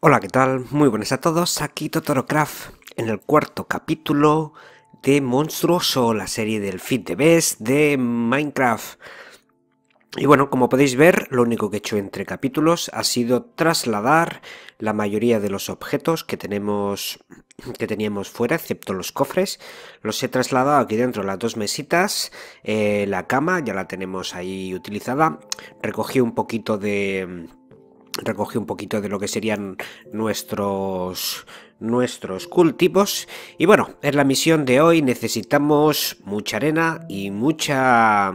Hola, ¿qué tal? Muy buenas a todos, aquí Totorocraft en el cuarto capítulo de Monstruoso, la serie del Fit de Best de Minecraft. Y bueno, como podéis ver, lo único que he hecho entre capítulos ha sido trasladar la mayoría de los objetos que tenemos que teníamos fuera, excepto los cofres. Los he trasladado aquí dentro, las dos mesitas, eh, la cama, ya la tenemos ahí utilizada. Recogí un poquito de recogí un poquito de lo que serían nuestros nuestros cultivos y bueno en la misión de hoy. Necesitamos mucha arena y mucha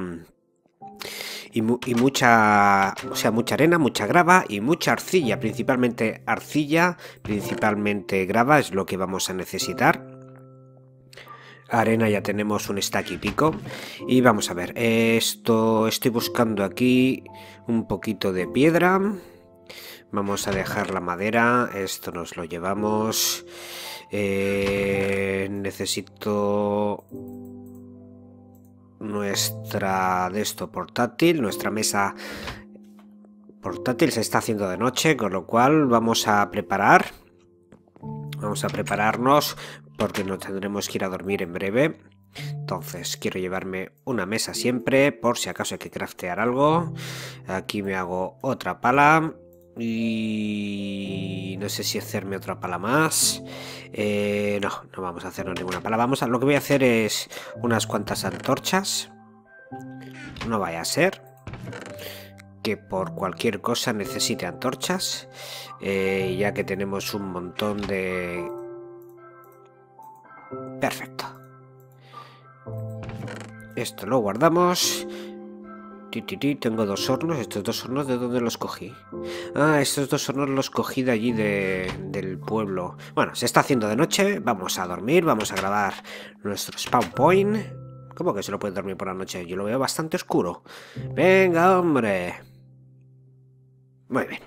y, mucha o sea mucha arena mucha grava y mucha arcilla. Principalmente arcilla principalmente grava es lo que vamos a necesitar. Arena ya tenemos un stack y pico. Y vamos a ver esto estoy buscando aquí un poquito de piedra Vamos a dejar la madera, esto nos lo llevamos. Eh, necesito nuestra de esto portátil, nuestra mesa portátil se está haciendo de noche, con lo cual vamos a preparar. Vamos a prepararnos porque nos tendremos que ir a dormir en breve. Entonces quiero llevarme una mesa siempre por si acaso hay que craftear algo. Aquí me hago otra pala y no sé si hacerme otra pala más. Eh, no, no vamos a hacernos ninguna pala. Vamos a, lo que voy a hacer es unas cuantas antorchas. No vaya a ser que por cualquier cosa necesite antorchas. Eh, ya que tenemos un montón de... Perfecto. Esto lo guardamos tengo dos hornos. ¿Estos dos hornos de dónde los cogí? Ah, estos dos hornos los cogí de allí del pueblo. Bueno, se está haciendo de noche. Vamos a dormir, vamos a grabar nuestro spawn point. ¿Cómo que se lo puede dormir por la noche? Yo lo veo bastante oscuro. Venga, hombre. Muy bien.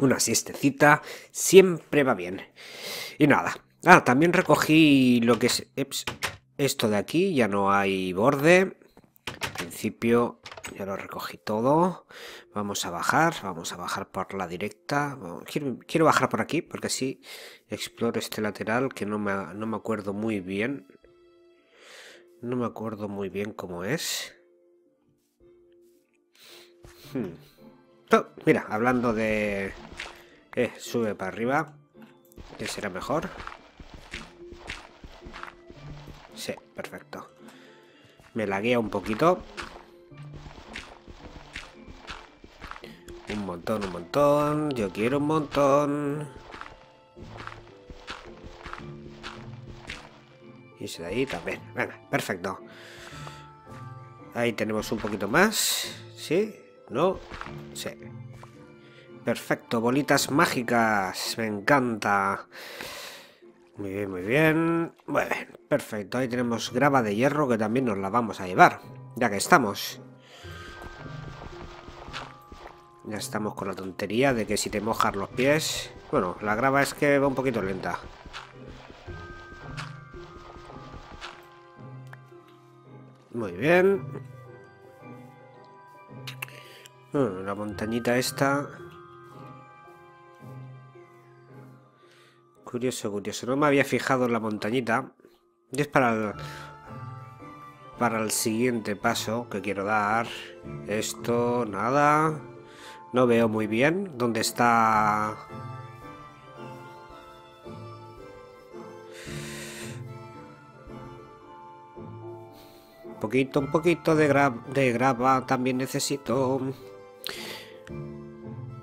Una siestecita siempre va bien. Y nada. Ah, también recogí lo que es... esto de aquí. Ya no hay borde. Principio ya lo recogí todo. Vamos a bajar, vamos a bajar por la directa. Quiero, bajar por aquí porque así exploro este lateral que no me, no me acuerdo muy bien. No me acuerdo muy bien cómo es. Hmm. Oh, mira, hablando de... Sube para arriba. ¿Qué será mejor? Sí, perfecto. Me laguea un poquito. Un montón, un montón. Yo quiero un montón. Y ese de ahí también. Venga, perfecto. Ahí tenemos un poquito más. ¿Sí? ¿No? Sí. Perfecto, bolitas mágicas. Me encanta. Muy bien, muy bien. Bueno, perfecto. Ahí tenemos grava de hierro que también nos la vamos a llevar. Ya que estamos. Ya estamos con la tontería de que si te mojas los pies... Bueno, la grava es que va un poquito lenta. Muy bien. la montañita esta... Curioso, curioso. No me había fijado en la montañita. Y es para el, para el siguiente paso que quiero dar. Esto, nada. No veo muy bien dónde está... Un poquito, un poquito de, de grava también necesito.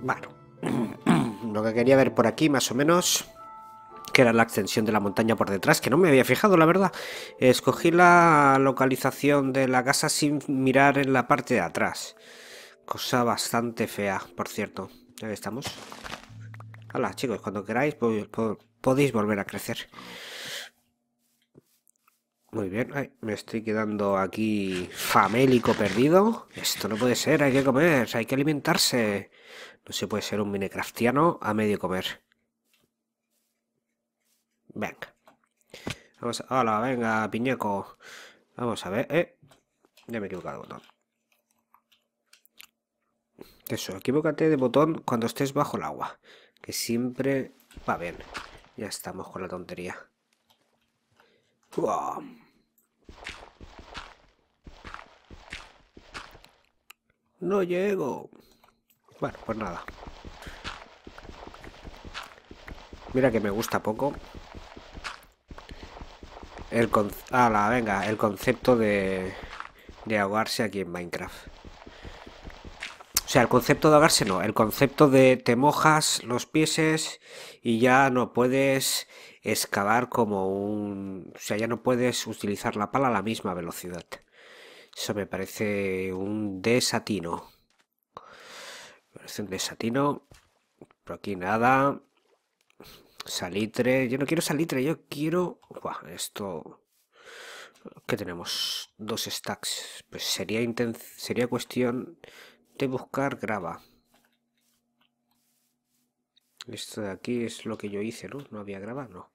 Bueno, lo que quería ver por aquí más o menos que era la extensión de la montaña por detrás, que no me había fijado, la verdad. Escogí la localización de la casa sin mirar en la parte de atrás. Cosa bastante fea, por cierto. Ya estamos. Hola, chicos, cuando queráis podéis volver a crecer. Muy bien, me estoy quedando aquí famélico perdido. Esto no puede ser, hay que comer, hay que alimentarse. No se puede ser un minecraftiano a medio comer. Venga. Vamos a... Hola, venga, piñeco. Vamos a ver, eh. Ya me he equivocado botón. Eso, equivócate de botón cuando estés bajo el agua. Que siempre va bien. Ya estamos con la tontería. No llego. Bueno, pues nada. Mira que me gusta poco. El con... venga, el concepto de, de ahogarse aquí en Minecraft. O sea, el concepto de ahogarse no, el concepto de te mojas los pieses y ya no puedes excavar como un... O sea, ya no puedes utilizar la pala a la misma velocidad. Eso me parece un desatino. Me parece un desatino. Por aquí nada. Salitre. Yo no quiero salitre, yo quiero... esto... ¿Qué tenemos? Dos stacks. Pues sería, sería cuestión de buscar grava. Esto de aquí es lo que yo hice, ¿no? No había grava, no.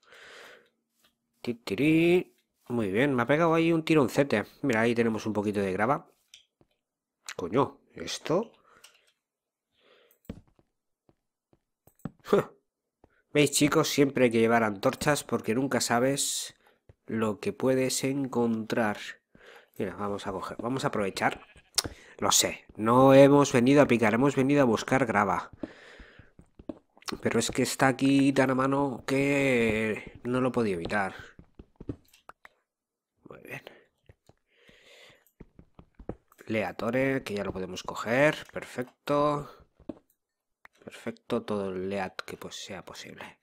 Titirí. Muy bien, me ha pegado ahí un tironcete. Mira, ahí tenemos un poquito de grava. Coño, ¿esto? ¿Veis, chicos? Siempre hay que llevar antorchas porque nunca sabes lo que puedes encontrar. Mira, vamos a coger, vamos a aprovechar. Lo sé, no hemos venido a picar, hemos venido a buscar grava. Pero es que está aquí tan a mano que no lo podía evitar. Muy bien. Leatore, que ya lo podemos coger. Perfecto. Perfecto, todo el leat que pues sea posible.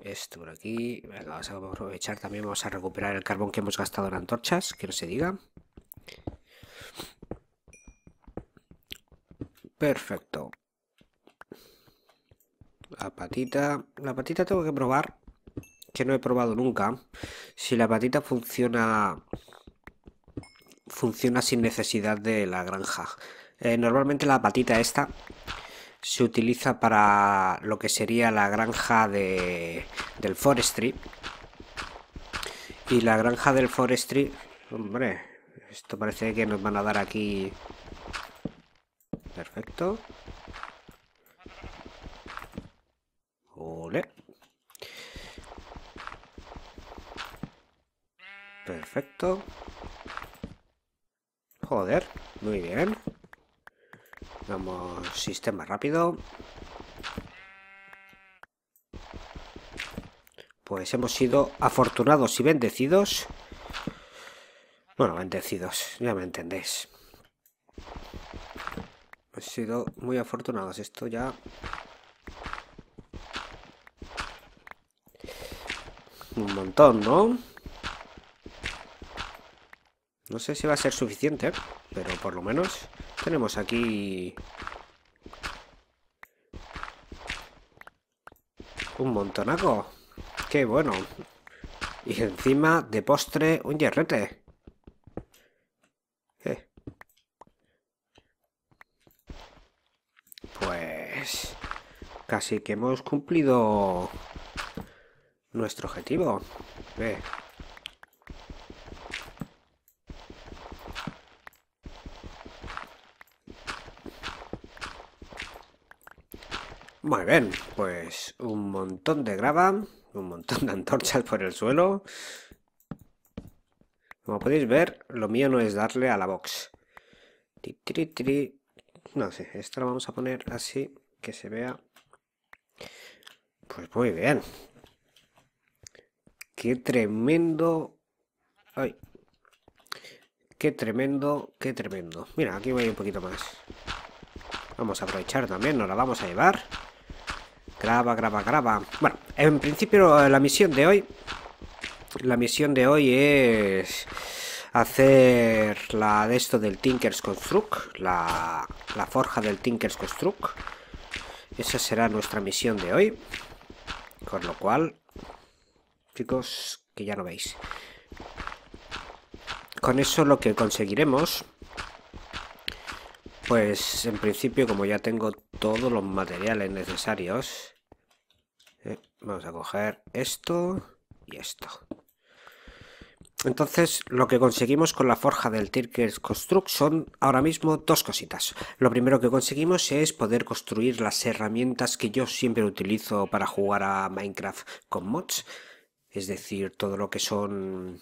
Esto por aquí. Venga, vamos a aprovechar también. Vamos a recuperar el carbón que hemos gastado en antorchas, que no se diga. Perfecto. La patita. La patita tengo que probar. Que no he probado nunca. Si la patita funciona. Funciona sin necesidad de la granja. Eh, normalmente la patita esta se utiliza para lo que sería la granja de, del forestry. Y la granja del forestry. Hombre, esto parece que nos van a dar aquí. Perfecto. Perfecto. Joder, muy bien. Vamos, sistema rápido. Pues hemos sido afortunados y bendecidos. Bueno, bendecidos, ya me entendéis. Sido muy afortunados. Esto ya Un montón, ¿no? No sé si va a ser suficiente, pero por lo menos tenemos aquí... Un montonaco. ¡Qué bueno! Y encima, de postre, un hierrete. ¿Qué? Pues... Casi que hemos cumplido nuestro objetivo. Ve. Muy bien, pues un montón de grava, un montón de antorchas por el suelo. Como podéis ver, lo mío no es darle a la box. No sé, esto lo vamos a poner así, que se vea. Pues muy bien, Qué tremendo. Ay. Qué tremendo, qué tremendo. Mira, aquí voy un poquito más. Vamos a aprovechar también, nos la vamos a llevar. Graba, graba, graba. Bueno, en principio la misión de hoy... La misión de hoy es hacer la de esto del Tinkers Construct, la, la forja del Tinkers Construct. Esa será nuestra misión de hoy. Con lo cual, chicos, que ya lo veis. Con eso lo que conseguiremos, pues en principio como ya tengo todos los materiales necesarios, eh, vamos a coger esto y esto. Entonces, lo que conseguimos con la forja del Tinker's Construct son ahora mismo dos cositas. Lo primero que conseguimos es poder construir las herramientas que yo siempre utilizo para jugar a Minecraft con mods. Es decir, todo lo que son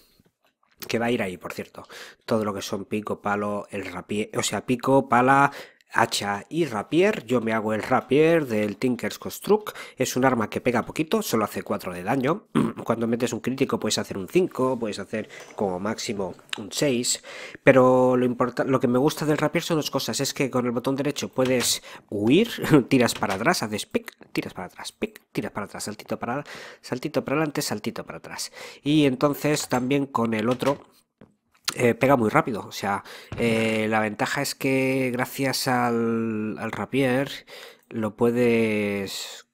que va a ir ahí, por cierto. Todo lo que son pico, palo, el rapier, o sea, pico, pala, hacha y rapier. Yo me hago el rapier del Tinker's Construct. Es un arma que pega poquito, solo hace 4 de daño. Cuando metes un crítico puedes hacer un 5, puedes hacer como máximo un 6. Pero lo, lo que me gusta del rapier son dos cosas. Es que con el botón derecho puedes huir, tiras para atrás, haces pic, tiras para atrás, pic, tiras para atrás, saltito para, saltito para adelante, saltito para atrás. Y entonces también con el otro eh, pega muy rápido. O sea, eh, la ventaja es que gracias al, al rapier lo puedes...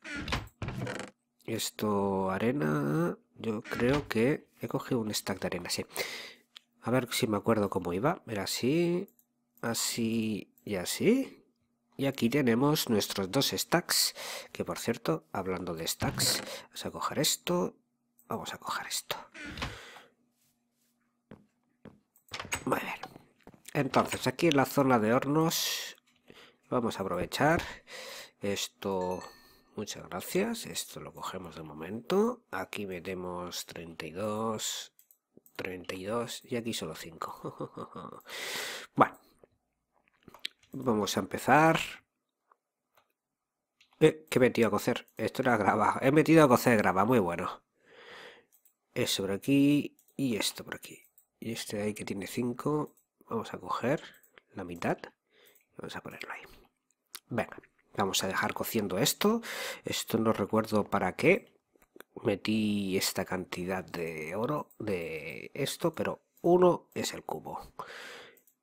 Esto, arena... Yo creo que he cogido un stack de arena, sí. A ver si me acuerdo cómo iba. Era así, así y así. Y aquí tenemos nuestros dos stacks. Que por cierto, hablando de stacks, vamos a coger esto. Vamos a coger esto. Entonces, aquí en la zona de hornos vamos a aprovechar esto. Muchas gracias. Esto lo cogemos de momento. Aquí metemos 32, 32 y aquí solo 5. bueno. Vamos a empezar. Eh, ¿Qué he metido a cocer? Esto era grava. He metido a cocer grava, muy bueno. Eso por aquí y esto por aquí. Y este de ahí que tiene 5, vamos a coger la mitad y vamos a ponerlo ahí. Venga, vamos a dejar cociendo esto. Esto no recuerdo para qué. Metí esta cantidad de oro de esto, pero uno es el cubo.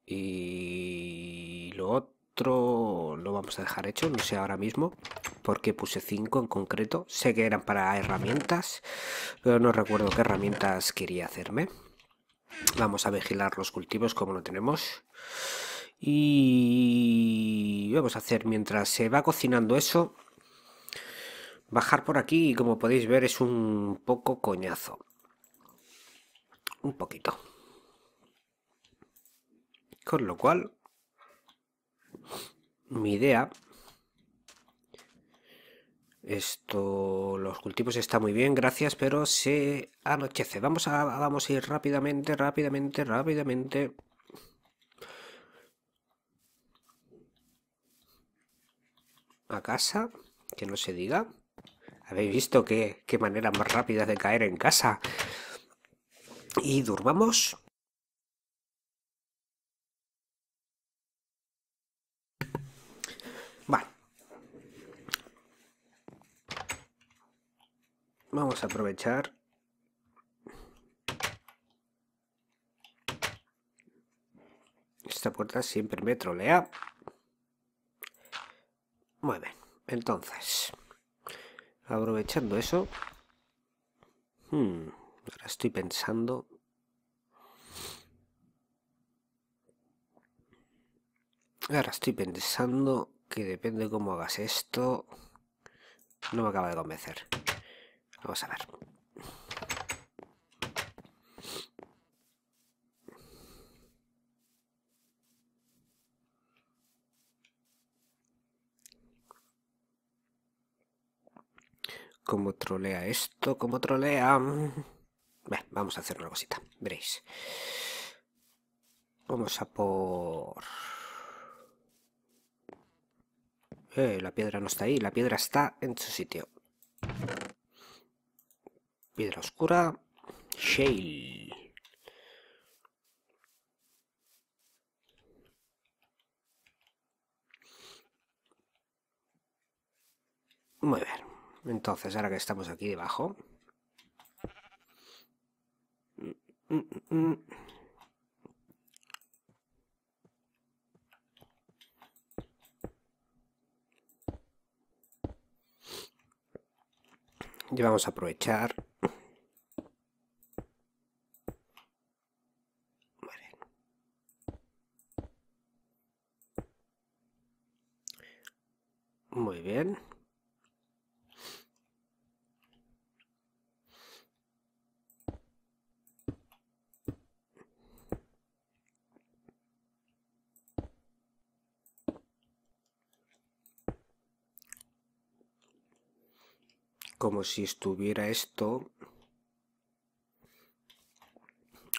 Y lo otro lo vamos a dejar hecho, no sé ahora mismo, porque puse 5 en concreto. Sé que eran para herramientas, pero no recuerdo qué herramientas quería hacerme. Vamos a vigilar los cultivos como lo tenemos. Y vamos a hacer mientras se va cocinando eso. Bajar por aquí como podéis ver es un poco coñazo. Un poquito. Con lo cual, mi idea esto, los cultivos está muy bien, gracias, pero se anochece. Vamos a, vamos a ir rápidamente, rápidamente, rápidamente. A casa, que no se diga. ¿Habéis visto qué, qué manera más rápida de caer en casa? Y durmamos. Vamos a aprovechar. Esta puerta siempre me trolea. Muy bien. Entonces, aprovechando eso. Hmm, ahora estoy pensando. Ahora estoy pensando que depende cómo hagas esto. No me acaba de convencer. Vamos a ver. ¿Cómo trolea esto? ¿Cómo trolea? vamos a hacer una cosita. Veréis. Vamos a por... Eh, la piedra no está ahí. La piedra está en su sitio. Piedra oscura. Shale. Muy bien. Entonces, ahora que estamos aquí debajo... Vamos a aprovechar Muy bien. Como si estuviera esto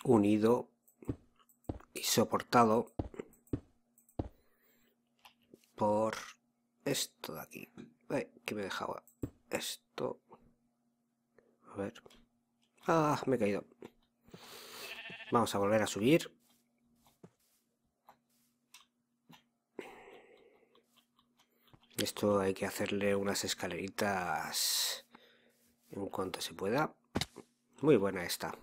unido y soportado por esto de aquí. Ay, que me dejaba esto. A ver. Ah, me he caído. Vamos a volver a subir. Esto hay que hacerle unas escaleritas en cuanto se pueda. Muy buena esta.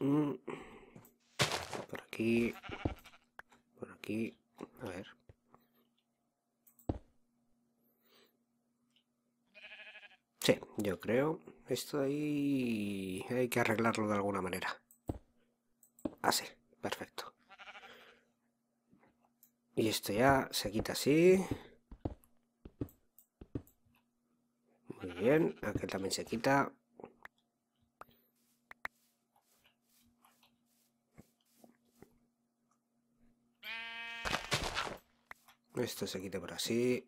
Mm. Por aquí. Por aquí. A ver. Sí, yo creo. Esto ahí hay que arreglarlo de alguna manera. Así, perfecto. Y esto ya se quita así. Muy bien, aquí también se quita. Esto se quita por así.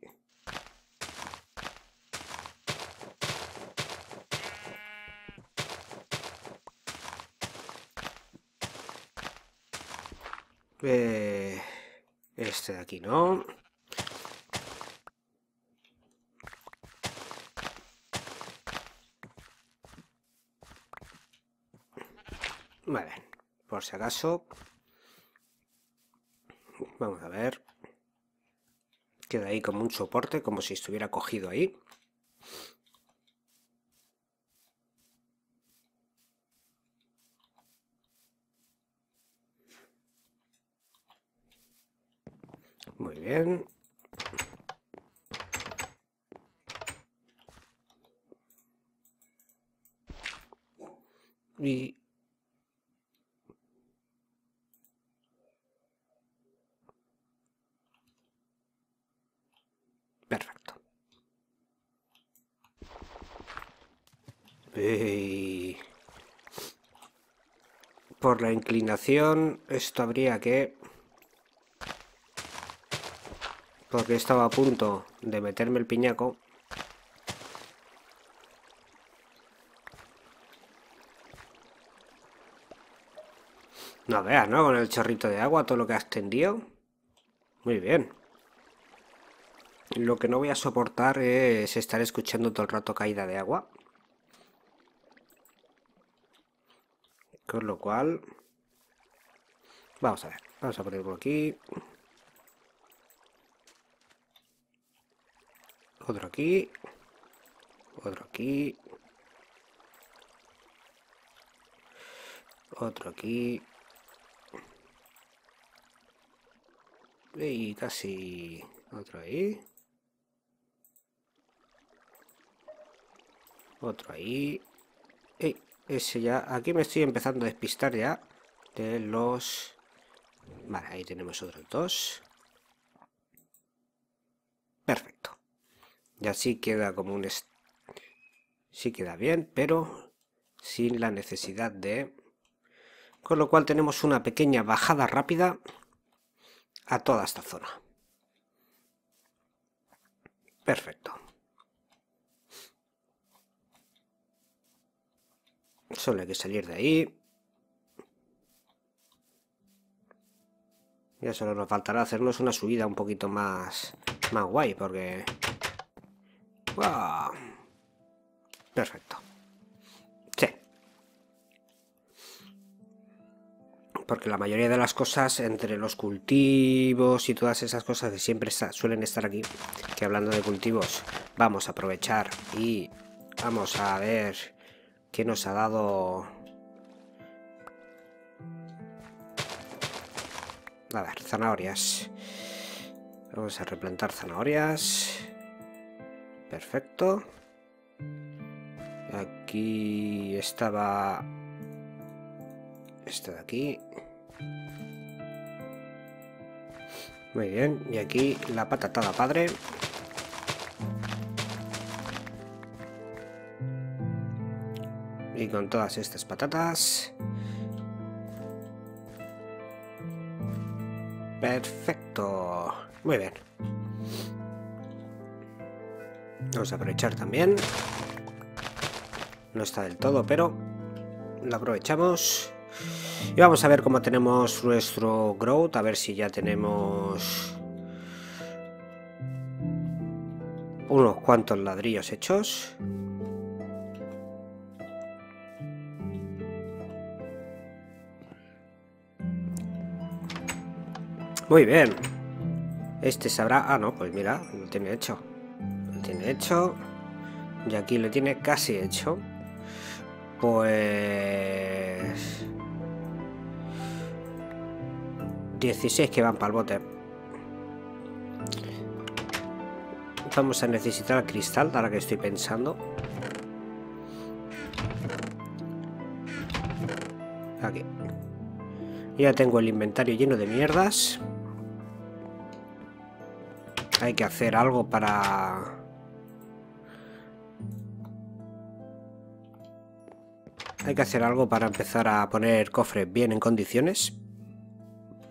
Eh, este de aquí no. Vale, por si acaso. Vamos a ver. Queda ahí como un soporte, como si estuviera cogido ahí. Muy bien. Y... Perfecto. Y... Por la inclinación, esto habría que... Porque estaba a punto de meterme el piñaco. No veas, ¿no? Con el chorrito de agua, todo lo que has tendido. Muy bien. Lo que no voy a soportar es estar escuchando todo el rato caída de agua. Con lo cual... Vamos a ver. Vamos a ponerlo aquí. Otro aquí. Otro aquí. Otro aquí. Y casi otro ahí. Otro ahí. Ey, ese ya. Aquí me estoy empezando a despistar ya de los... Vale, ahí tenemos otros dos. Perfecto. Y así queda como un... Sí queda bien, pero sin la necesidad de... Con lo cual tenemos una pequeña bajada rápida a toda esta zona. Perfecto. Solo hay que salir de ahí. Ya solo nos faltará hacernos una subida un poquito más, más guay, porque... ¡Wow! Perfecto. Sí. Porque la mayoría de las cosas, entre los cultivos y todas esas cosas que siempre suelen estar aquí, que hablando de cultivos, vamos a aprovechar y vamos a ver qué nos ha dado... A ver, zanahorias. Vamos a replantar zanahorias. Perfecto. Aquí estaba... Esto de aquí. Muy bien. Y aquí la patatada padre. Y con todas estas patatas... Perfecto. Muy bien. Vamos a aprovechar también. No está del todo, pero lo aprovechamos. Y vamos a ver cómo tenemos nuestro growth. A ver si ya tenemos unos cuantos ladrillos hechos. Muy bien. Este sabrá... Ah, no, pues mira, lo tiene hecho. Tiene hecho. Y aquí lo tiene casi hecho. Pues... 16 que van para el bote. Vamos a necesitar cristal, ahora que estoy pensando. Aquí. Ya tengo el inventario lleno de mierdas. Hay que hacer algo para... Hay que hacer algo para empezar a poner cofres bien en condiciones.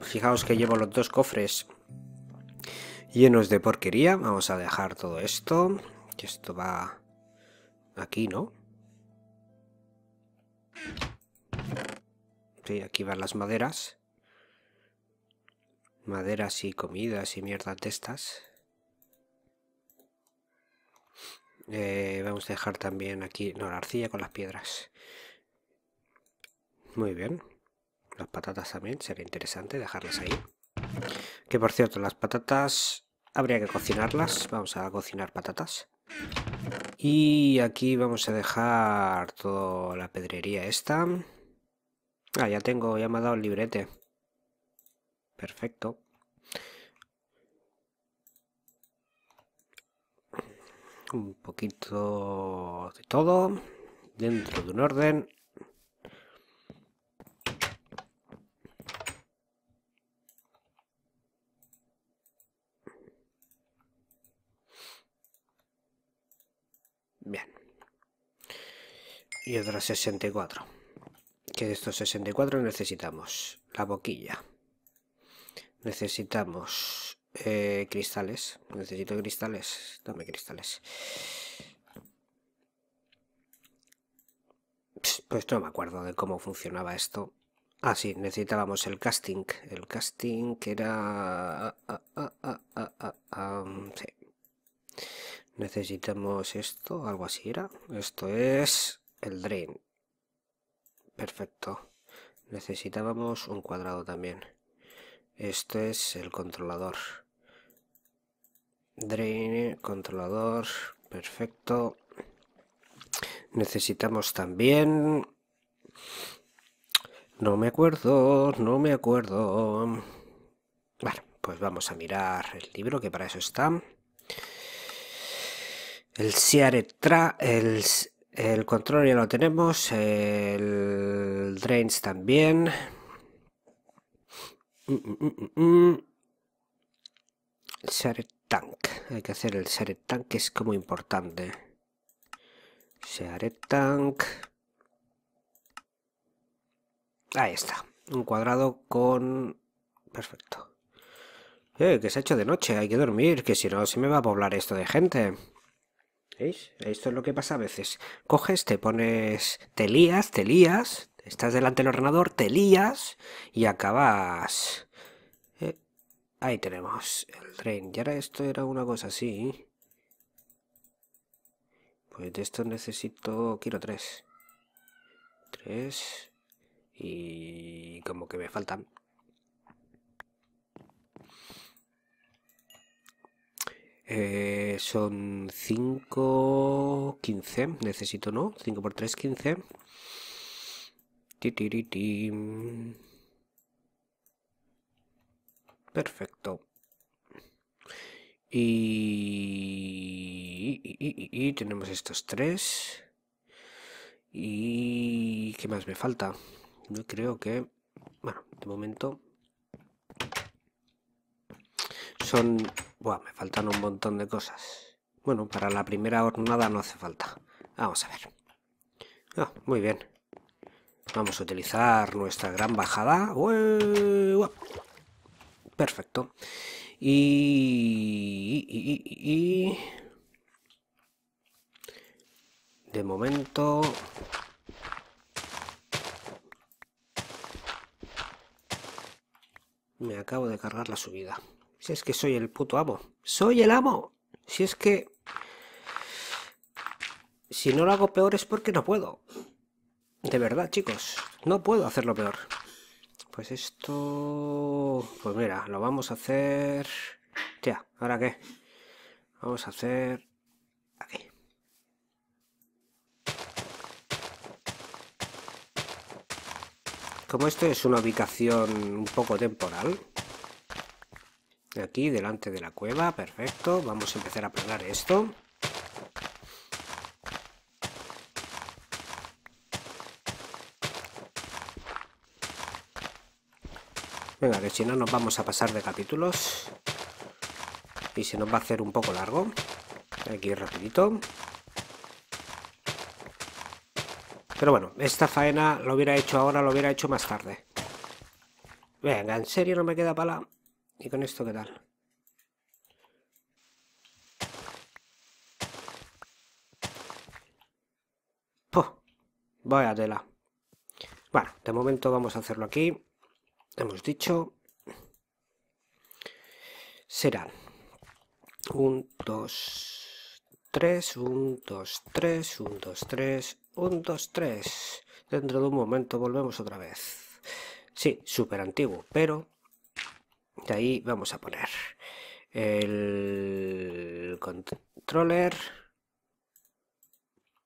Fijaos que llevo los dos cofres llenos de porquería. Vamos a dejar todo esto. Que esto va aquí, ¿no? Sí, aquí van las maderas. Maderas y comidas y mierdas de estas. Eh, vamos a dejar también aquí, no, la arcilla con las piedras. Muy bien. Las patatas también, sería interesante dejarlas ahí. Que por cierto, las patatas habría que cocinarlas. Vamos a cocinar patatas. Y aquí vamos a dejar toda la pedrería esta. Ah, ya tengo, ya me ha dado el librete. Perfecto. un poquito de todo dentro de un orden bien y otra 64 que de estos 64 necesitamos la boquilla necesitamos eh, cristales. Necesito cristales. Dame cristales. Pues no me acuerdo de cómo funcionaba esto. Ah, sí, necesitábamos el casting. El casting era... Ah, ah, ah, sí. Necesitamos esto, algo así era. Esto es el drain. Perfecto. Necesitábamos un cuadrado también. Esto es el controlador. Drain, controlador, perfecto. Necesitamos también... No me acuerdo, no me acuerdo. Bueno, pues vamos a mirar el libro, que para eso está. El Siaretra, el, el control ya lo tenemos, el Drains también. Mm, mm, mm, el Tank. Hay que hacer el Shared Tank, que es como importante. Shared Tank. Ahí está. Un cuadrado con... Perfecto. Eh, que se ha hecho de noche, hay que dormir, que si no se me va a poblar esto de gente. ¿Veis? Esto es lo que pasa a veces. Coges, te pones... Te lías, te lías, estás delante del ordenador, te lías y acabas Ahí tenemos el drain. Y ahora esto era una cosa así. Pues de esto necesito... Quiero tres. Tres. Y como que me faltan. Eh, son 5, 15. Necesito, ¿no? 5 por 3, 15. Titiriti. Perfecto. Y, tenemos estos tres. ¿Y qué más me falta? Yo creo que... Bueno, de momento... Son... Buah, me faltan un montón de cosas. Bueno, para la primera jornada no hace falta. Vamos a ver. Ah, muy bien. Vamos a utilizar nuestra gran bajada. Perfecto. Y, y, De momento... Me acabo de cargar la subida. Si es que soy el puto amo. ¡Soy el amo! Si es que... Si no lo hago peor es porque no puedo. De verdad, chicos. No puedo hacerlo peor. Pues esto... Pues mira, lo vamos a hacer... Ya, ¿ahora qué? Vamos a hacer... Aquí. Como esto es una ubicación un poco temporal, aquí delante de la cueva, perfecto, vamos a empezar a planar esto. Venga, que si no nos vamos a pasar de capítulos. Y se nos va a hacer un poco largo. Aquí rapidito. Pero bueno, esta faena lo hubiera hecho ahora, lo hubiera hecho más tarde. Venga, ¿en serio no me queda pala? ¿Y con esto qué tal? ¡Puh! Vaya tela. Bueno, de momento vamos a hacerlo aquí hemos dicho serán 1, 2, 3, 1, 2, 3, 1, 2, 3, 1, 2, 3. Dentro de un momento volvemos otra vez. Sí, súper antiguo, pero de ahí vamos a poner el controller,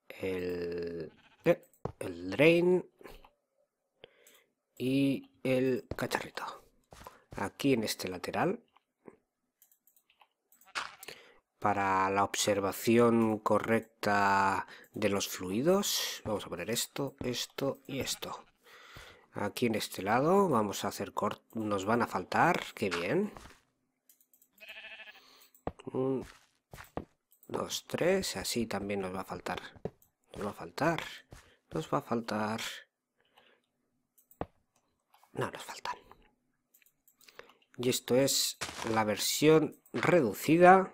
el, eh, el drain y el cacharrito. Aquí en este lateral. Para la observación correcta de los fluidos, vamos a poner esto, esto y esto. Aquí en este lado vamos a hacer corto, nos van a faltar, qué bien. Un, dos, tres, así también nos va a faltar. Nos va a faltar, nos va a faltar. No nos faltan. Y esto es la versión reducida.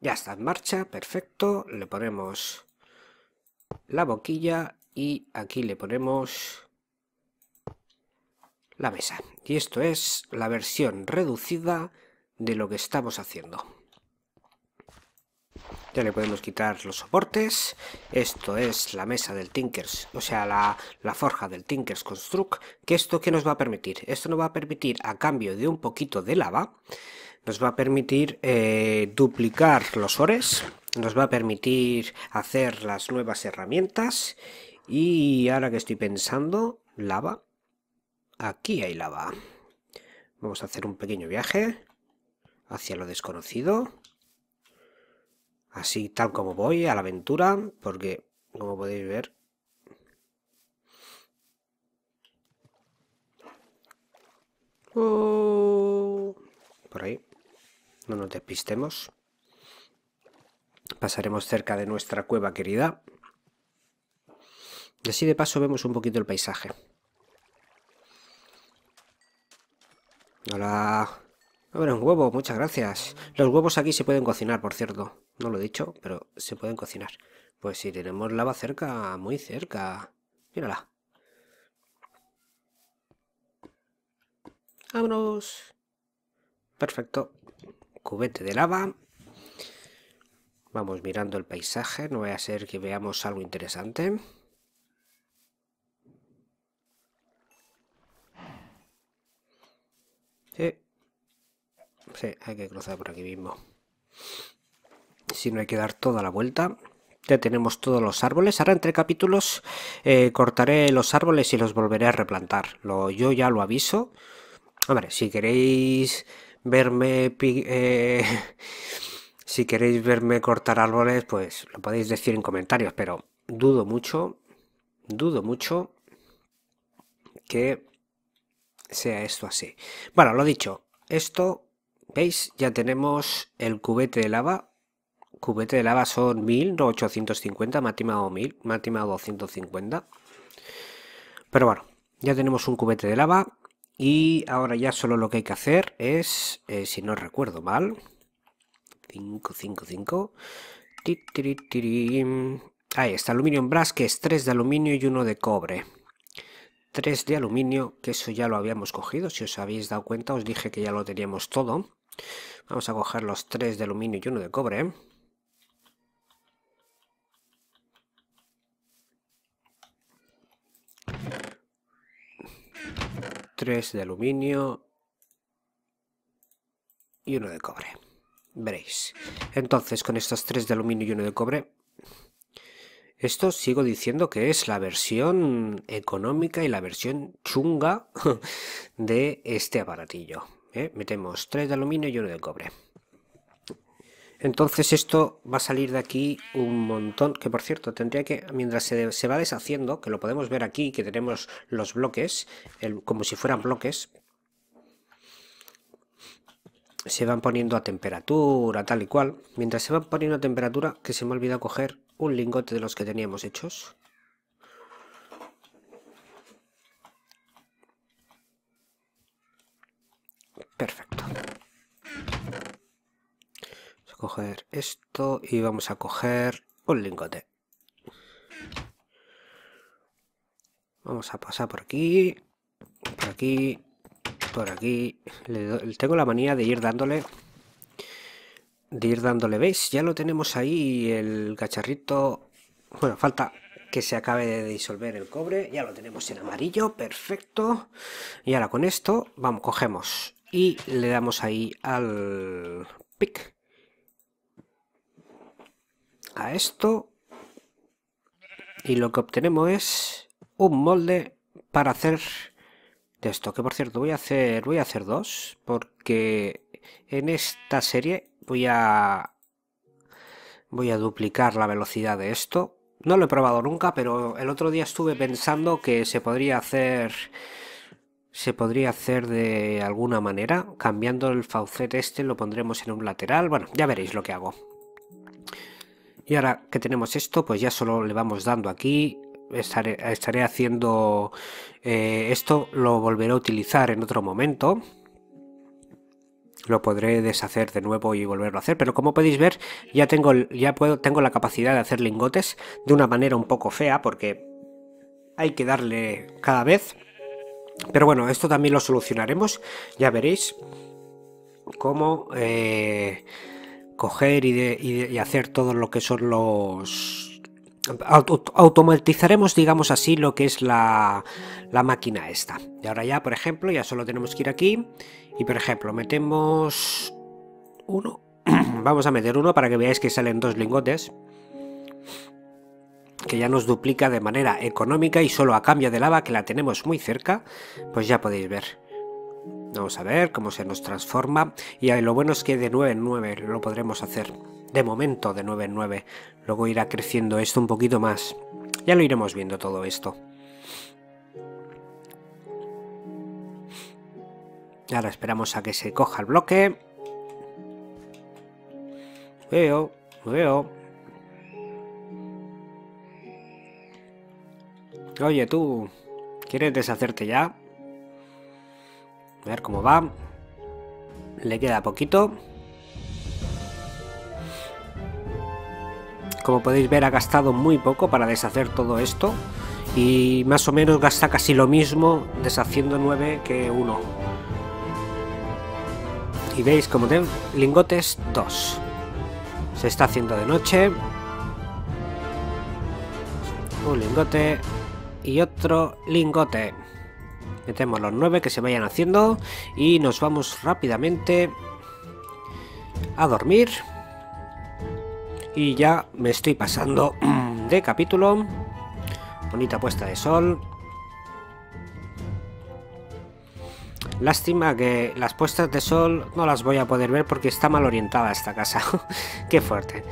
Ya está en marcha, perfecto. Le ponemos la boquilla y aquí le ponemos la mesa. Y esto es la versión reducida de lo que estamos haciendo. Ya le podemos quitar los soportes. Esto es la mesa del Tinkers, o sea, la, forja del Tinkers Construct. ¿Qué esto qué nos va a permitir? Esto nos va a permitir, a cambio de un poquito de lava, nos va a permitir eh, duplicar los ores, nos va a permitir hacer las nuevas herramientas. Y ahora que estoy pensando, lava. Aquí hay lava. Vamos a hacer un pequeño viaje hacia lo desconocido así tal como voy a la aventura, porque como podéis ver... Oh, por ahí, no nos despistemos. Pasaremos cerca de nuestra cueva querida. Y así de paso vemos un poquito el paisaje. Hola. Bueno, un huevo, muchas gracias. Los huevos aquí se pueden cocinar, por cierto. No lo he dicho, pero se pueden cocinar. Pues si tenemos lava cerca, muy cerca. Mírala. Vámonos. Perfecto. Cubete de lava. Vamos mirando el paisaje. No voy a ser que veamos algo interesante. Sí. Sí, hay que cruzar por aquí mismo si no hay que dar toda la vuelta. Ya tenemos todos los árboles. Ahora entre capítulos eh, cortaré los árboles y los volveré a replantar. Lo, yo ya lo aviso. Hombre, si queréis verme... Eh, si queréis verme cortar árboles, pues lo podéis decir en comentarios. Pero dudo mucho, dudo mucho que sea esto así. Bueno, lo dicho, esto, ¿veis? Ya tenemos el cubete de lava cubete de lava son 1850, máxima o 1000, máxima 250. Pero bueno, ya tenemos un cubete de lava Y ahora ya solo lo que hay que hacer es, eh, si no recuerdo mal, 5, 5, 5. Ahí está, Aluminium Brass, que es 3 de aluminio y 1 de cobre. 3 de aluminio, que eso ya lo habíamos cogido, si os habéis dado cuenta, os dije que ya lo teníamos todo. Vamos a coger los 3 de aluminio y 1 de cobre. 3 de aluminio y uno de cobre. Veréis. Entonces, con estos tres de aluminio y uno de cobre, esto sigo diciendo que es la versión económica y la versión chunga de este aparatillo. ¿Eh? Metemos tres de aluminio y uno de cobre. Entonces esto va a salir de aquí un montón, que por cierto tendría que, mientras se, va deshaciendo, que lo podemos ver aquí, que tenemos los bloques, como si fueran bloques, se van poniendo a temperatura, tal y cual. Mientras se van poniendo a temperatura, que se me ha olvidado coger un lingote de los que teníamos hechos. Perfecto coger esto y vamos a coger un lingote. Vamos a pasar por aquí, por aquí, por aquí. tengo la manía de ir dándole, de ir dándole, ¿veis? Ya lo tenemos ahí, el cacharrito. Bueno, falta que se acabe de disolver el cobre. Ya lo tenemos en amarillo, perfecto. Y ahora con esto, vamos, cogemos y le damos ahí al pic a esto. Y lo que obtenemos es un molde para hacer de esto que por cierto voy a hacer voy a hacer dos porque en esta serie voy a voy a duplicar la velocidad de esto. No lo he probado nunca pero el otro día estuve pensando que se podría hacer se podría hacer de alguna manera cambiando el faucet este lo pondremos en un lateral bueno ya veréis lo que hago y ahora que tenemos esto, pues ya solo le vamos dando aquí. Estaré, estaré haciendo eh, esto, lo volveré a utilizar en otro momento. Lo podré deshacer de nuevo y volverlo a hacer, pero como podéis ver, ya tengo, ya puedo, tengo la capacidad de hacer lingotes de una manera un poco fea, porque hay que darle cada vez. Pero bueno, esto también lo solucionaremos, ya veréis cómo eh, coger y, hacer todo lo que son los... automatizaremos, digamos así, lo que es la, la máquina esta. Y ahora ya, por ejemplo, ya solo tenemos que ir aquí y, por ejemplo, metemos uno. Vamos a meter uno para que veáis que salen dos lingotes que ya nos duplica de manera económica y solo a cambio de lava que la tenemos muy cerca, pues ya podéis ver. Vamos a ver cómo se nos transforma. Y lo bueno es que de 9 en 9 lo podremos hacer. De momento de 9 en 9. Luego irá creciendo esto un poquito más. Ya lo iremos viendo todo esto. Ahora esperamos a que se coja el bloque. Veo, veo. Oye tú, ¿quieres deshacerte ya? A ver cómo va. Le queda poquito. Como podéis ver ha gastado muy poco para deshacer todo esto. Y más o menos gasta casi lo mismo deshaciendo 9 que 1. Y veis como de lingotes 2. Se está haciendo de noche. Un lingote y otro lingote. Metemos los 9 que se vayan haciendo y nos vamos rápidamente a dormir. Y ya me estoy pasando de capítulo. Bonita puesta de sol. Lástima que las puestas de sol no las voy a poder ver porque está mal orientada esta casa. Qué fuerte.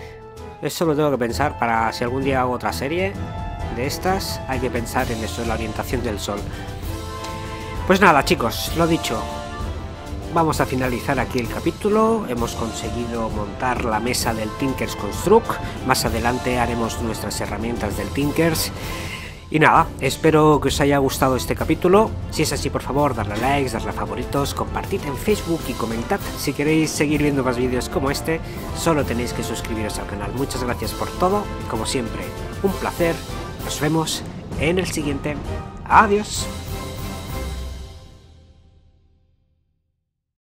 Eso lo tengo que pensar para si algún día hago otra serie de estas. Hay que pensar en eso, en la orientación del sol. Pues nada chicos, lo dicho, vamos a finalizar aquí el capítulo. Hemos conseguido montar la mesa del Tinkers Construct. Más adelante haremos nuestras herramientas del Tinkers. Y nada, espero que os haya gustado este capítulo. Si es así, por favor, darle likes, darle a favoritos, compartid en Facebook y comentad. Si queréis seguir viendo más vídeos como este, solo tenéis que suscribiros al canal. Muchas gracias por todo. Como siempre, un placer. Nos vemos en el siguiente. Adiós.